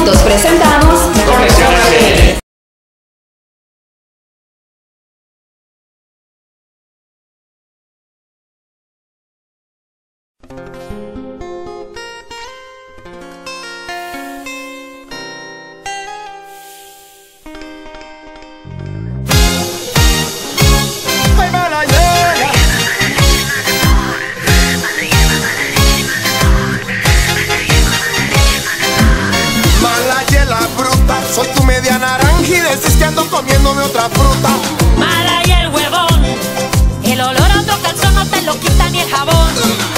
juntos presentamos comiéndome otra fruta. Mara y el huevón, el olor a otro calzón no te lo quita ni el jabón.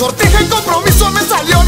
Sortija y compromiso me salió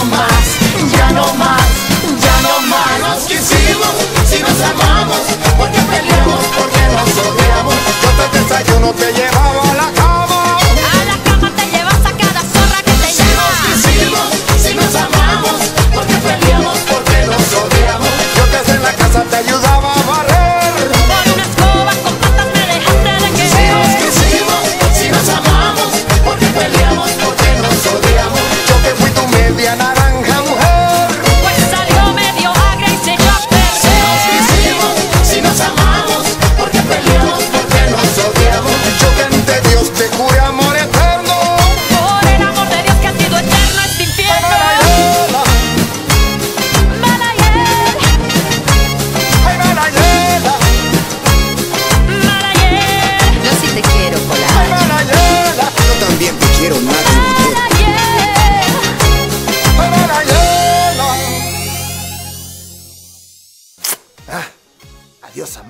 on my